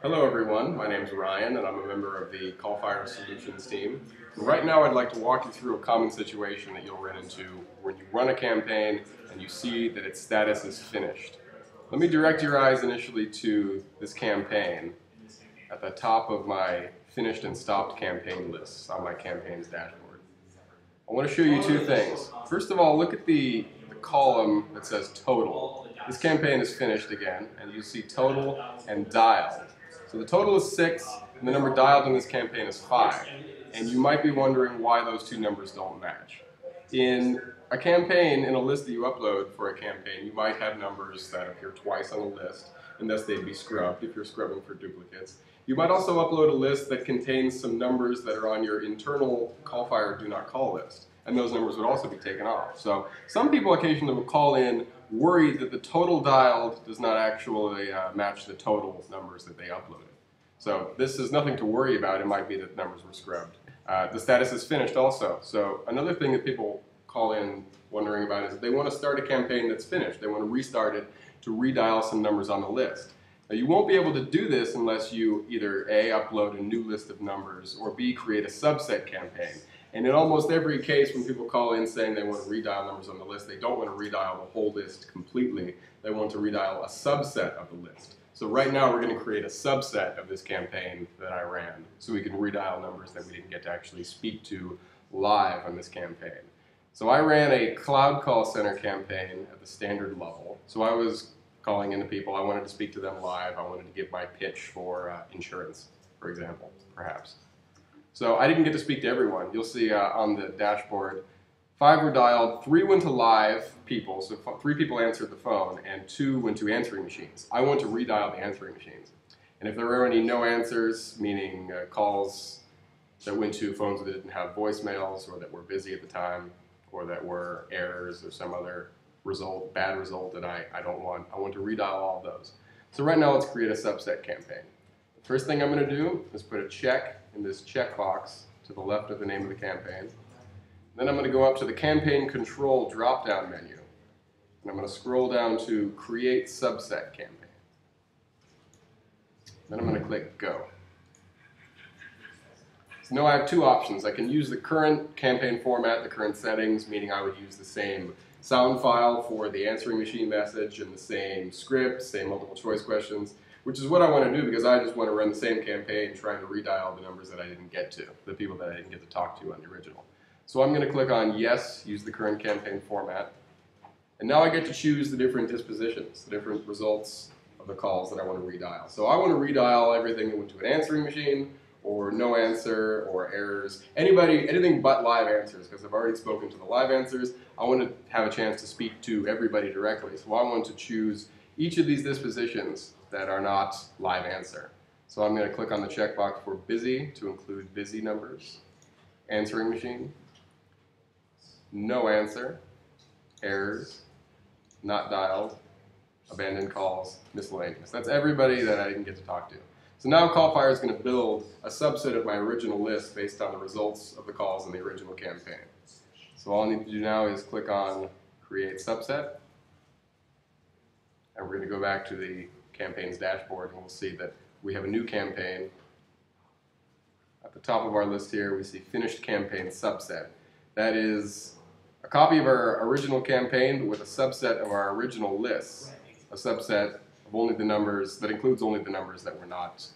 Hello everyone, my name is Ryan and I'm a member of the CallFire Solutions team. Right now I'd like to walk you through a common situation that you'll run into when you run a campaign and you see that its status is finished. Let me direct your eyes initially to this campaign at the top of my finished and stopped campaign lists on my campaign's dashboard. I want to show you two things. First of all, look at the, the column that says total. This campaign is finished again, and you see total and dialed. So the total is 6, and the number dialed in this campaign is 5. And you might be wondering why those two numbers don't match. In a campaign, in a list that you upload for a campaign, you might have numbers that appear twice on a list, and thus they'd be scrubbed if you're scrubbing for duplicates. You might also upload a list that contains some numbers that are on your internal CallFire do not call list, and those numbers would also be taken off. So some people occasionally will call in worried that the total dialed does not actually uh, match the total numbers that they uploaded. So this is nothing to worry about. It might be that the numbers were scrubbed. Uh, the status is finished also. So another thing that people call in wondering about is they want to start a campaign that's finished. They want to restart it to redial some numbers on the list. Now you won't be able to do this unless you either A, upload a new list of numbers, or B, create a subset campaign. And in almost every case, when people call in saying they want to redial numbers on the list, they don't want to redial the whole list completely. They want to redial a subset of the list. So right now, we're going to create a subset of this campaign that I ran, so we can redial numbers that we didn't get to actually speak to live on this campaign. So I ran a cloud call center campaign at the standard level. So I was calling into people. I wanted to speak to them live. I wanted to give my pitch for uh, insurance, for example, perhaps. So I didn't get to speak to everyone. You'll see uh, on the dashboard, five were dialed, three went to live people, so three people answered the phone, and two went to answering machines. I want to redial the answering machines. And if there were any no answers, meaning uh, calls that went to phones that didn't have voicemails or that were busy at the time, or that were errors or some other result, bad result that I, I don't want, I want to redial all those. So right now let's create a subset campaign. First thing I'm going to do is put a check in this checkbox to the left of the name of the campaign. Then I'm going to go up to the campaign control drop-down menu. And I'm going to scroll down to create subset campaign. Then I'm going to click go. So now I have two options. I can use the current campaign format, the current settings, meaning I would use the same sound file for the answering machine message and the same script, same multiple choice questions which is what I want to do because I just want to run the same campaign trying to redial the numbers that I didn't get to, the people that I didn't get to talk to on the original. So I'm going to click on yes, use the current campaign format. And now I get to choose the different dispositions, the different results of the calls that I want to redial. So I want to redial everything that went to an answering machine, or no answer, or errors, anybody, anything but live answers, because I've already spoken to the live answers. I want to have a chance to speak to everybody directly. So I want to choose each of these dispositions that are not live answer. So I'm going to click on the checkbox for busy to include busy numbers, answering machine, no answer, errors, not dialed, abandoned calls, miscellaneous. That's everybody that I didn't get to talk to. So now CallFire is going to build a subset of my original list based on the results of the calls in the original campaign. So all I need to do now is click on Create Subset, and we're going to go back to the campaign's dashboard and we'll see that we have a new campaign. At the top of our list here, we see finished campaign subset. That is a copy of our original campaign with a subset of our original list, a subset of only the numbers, that includes only the numbers that were not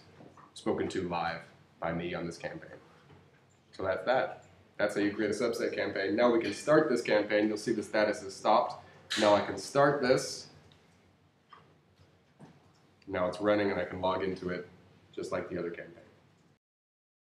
spoken to live by me on this campaign. So that's that. That's how you create a subset campaign. Now we can start this campaign. You'll see the status is stopped. Now I can start this now it's running and I can log into it just like the other campaign.